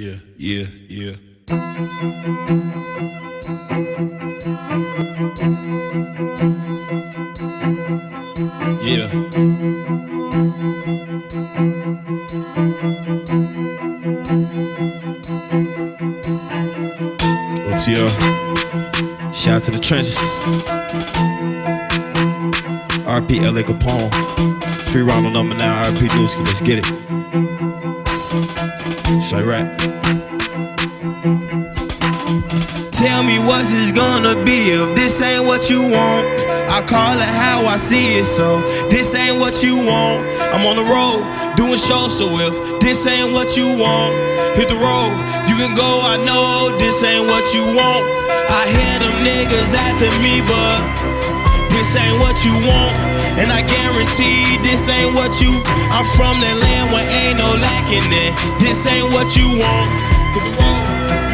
Yeah, yeah, yeah. Yeah. What's your shout out to the trenches? RP L'A Capone. Free round number now, RP Nuski. Let's get it. Say rap. Tell me what's this gonna be if this ain't what you want. I call it how I see it, so this ain't what you want. I'm on the road doing shows, so if this ain't what you want, hit the road. You can go, I know this ain't what you want. I hear them niggas after me, but this ain't what you want. And I guarantee this ain't what you. I'm from that land where ain't no lacking it. This ain't what you want.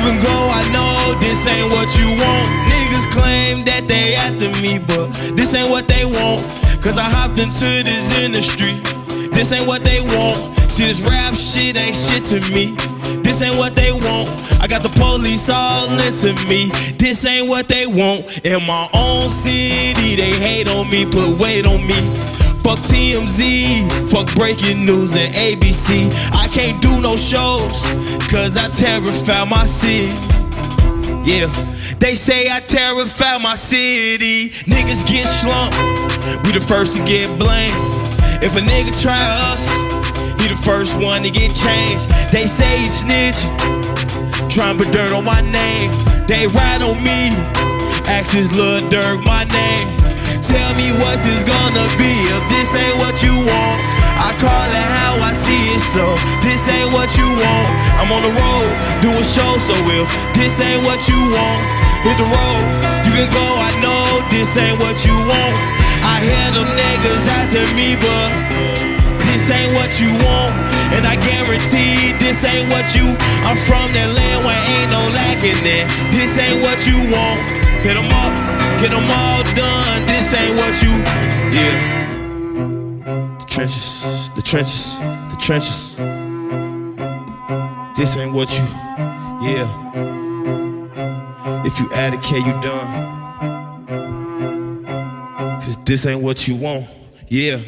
You go, I know this ain't what you want. Niggas claim that they after me, but this ain't what they want. Cause I hopped into this industry. This ain't what they want. See, this rap shit ain't shit to me. This ain't what they want. I got the police all into me. This ain't what they want. In my own city, they hate on me, put weight on me. Fuck TMZ, fuck breaking news and ABC. I can't do no shows, cause I terrify my city. Yeah, they say I terrify my city. Niggas get slumped, we the first to get blamed. If a nigga try us, he the first one to get changed. They say he snitching, trying to put dirt on my name. They ride on me, ask his Lil Durk my name. Tell me what's this gonna be if this ain't what you want. I call it how I see it, so this ain't what you want. I'm on the road doing shows, so if this ain't what you want, hit the road. You can go, I know this ain't what you want. I hear them niggas after me, but this ain't what you want. And I guarantee this ain't what you. I'm from that land where ain't no lacking there. This ain't what you want. Hit them up, get them all done. This ain't what you. Yeah. The trenches, the trenches, the trenches. This ain't what you. Yeah. If you add a K, you done. Cause this ain't what you want. Yeah.